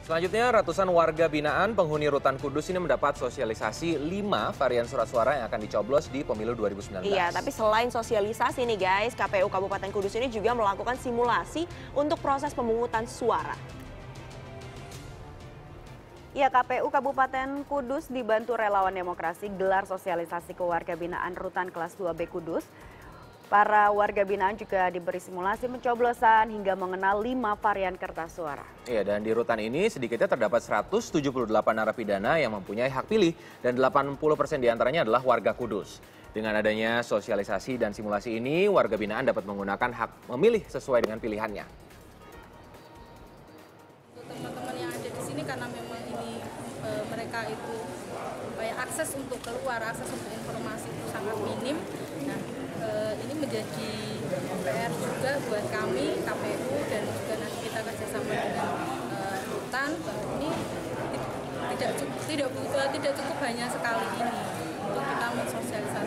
Selanjutnya, ratusan warga binaan penghuni Rutan Kudus ini mendapat sosialisasi 5 varian surat suara yang akan dicoblos di pemilu 2019. Iya, tapi selain sosialisasi nih guys, KPU Kabupaten Kudus ini juga melakukan simulasi untuk proses pemungutan suara. Ya, KPU Kabupaten Kudus dibantu relawan demokrasi gelar sosialisasi ke warga binaan Rutan Kelas 2B Kudus. Para warga binaan juga diberi simulasi pencoblosan hingga mengenal lima varian kertas suara. Iya, dan di rutan ini sedikitnya terdapat 178 narapidana yang mempunyai hak pilih dan 80 persen di antaranya adalah warga Kudus. Dengan adanya sosialisasi dan simulasi ini, warga binaan dapat menggunakan hak memilih sesuai dengan pilihannya. Untuk teman-teman yang ada di sini karena memang ini e, mereka itu kayak akses untuk keluar, akses untuk informasi itu sangat minim menjadi PR juga buat kami KPU dan juga nanti kita kerjasama dengan eh, uh, Ini bahwa ini tidak tidak tidak cukup hanya sekali ini untuk kita mensosialisasi.